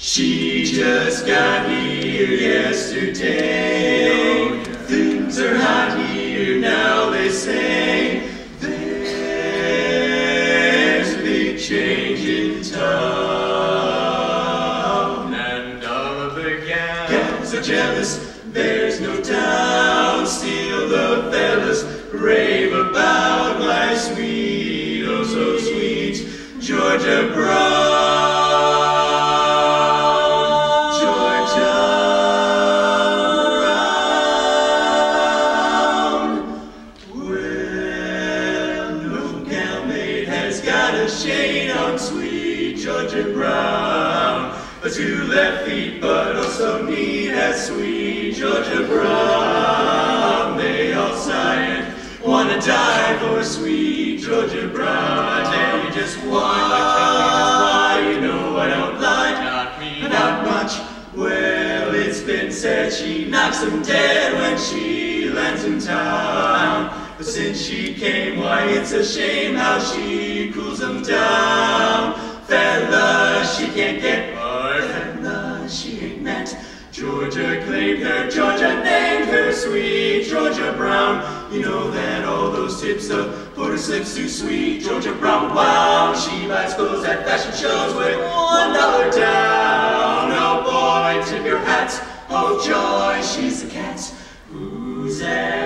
She just got here yesterday. Things are hot here now, they say. There's a big change in town. And all of the gals are jealous, there's no doubt. Still the fellas rave about my sweet, oh so sweet Georgia Brown. Has got a shade on sweet Georgia Brown. The two left feet, but also neat as sweet Georgia Brown. They all sigh and wanna die for sweet Georgia Brown. I tell you just why, I tell you just why. You know I don't like not me. not much. Well, it's been said she knocks them dead when she lands in town. But since she came, why, it's a shame how she them down. Fella, she can't get hard. Fella, she ain't met. Georgia claimed her, Georgia named her sweet Georgia Brown. You know that all those tips of put her slips too sweet Georgia Brown. Wow, she buys clothes at fashion shows with one dollar down. Oh boy, tip your hats. Oh joy, she's a cat. Who's that?